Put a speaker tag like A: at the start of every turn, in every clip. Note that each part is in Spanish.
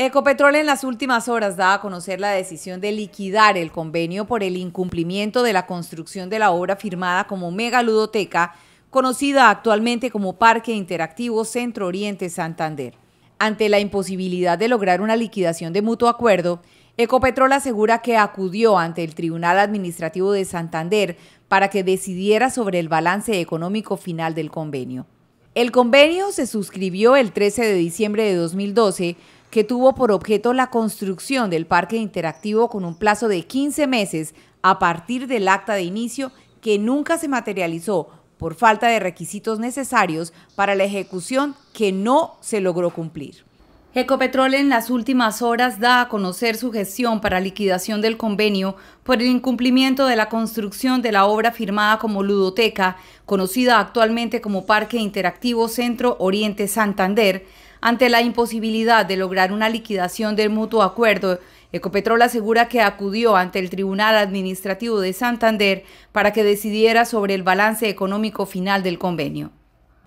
A: Ecopetrol en las últimas horas da a conocer la decisión de liquidar el convenio por el incumplimiento de la construcción de la obra firmada como Mega Ludoteca, conocida actualmente como Parque Interactivo Centro Oriente Santander. Ante la imposibilidad de lograr una liquidación de mutuo acuerdo, Ecopetrol asegura que acudió ante el Tribunal Administrativo de Santander para que decidiera sobre el balance económico final del convenio. El convenio se suscribió el 13 de diciembre de 2012 que tuvo por objeto la construcción del parque interactivo con un plazo de 15 meses a partir del acta de inicio que nunca se materializó por falta de requisitos necesarios para la ejecución que no se logró cumplir. Ecopetrol en las últimas horas da a conocer su gestión para liquidación del convenio por el incumplimiento de la construcción de la obra firmada como ludoteca, conocida actualmente como Parque Interactivo Centro Oriente Santander, ante la imposibilidad de lograr una liquidación del mutuo acuerdo, Ecopetrol asegura que acudió ante el Tribunal Administrativo de Santander para que decidiera sobre el balance económico final del convenio.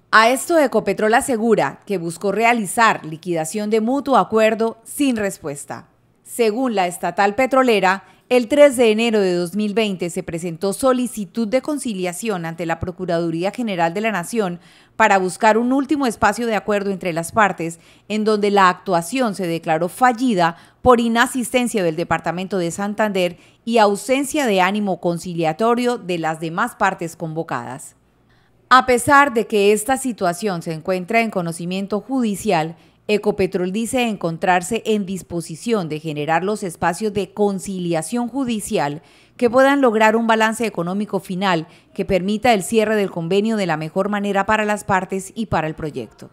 A: A esto Ecopetrol asegura que buscó realizar liquidación de mutuo acuerdo sin respuesta. Según la estatal petrolera, el 3 de enero de 2020 se presentó solicitud de conciliación ante la Procuraduría General de la Nación para buscar un último espacio de acuerdo entre las partes, en donde la actuación se declaró fallida por inasistencia del Departamento de Santander y ausencia de ánimo conciliatorio de las demás partes convocadas. A pesar de que esta situación se encuentra en conocimiento judicial, Ecopetrol dice encontrarse en disposición de generar los espacios de conciliación judicial que puedan lograr un balance económico final que permita el cierre del convenio de la mejor manera para las partes y para el proyecto.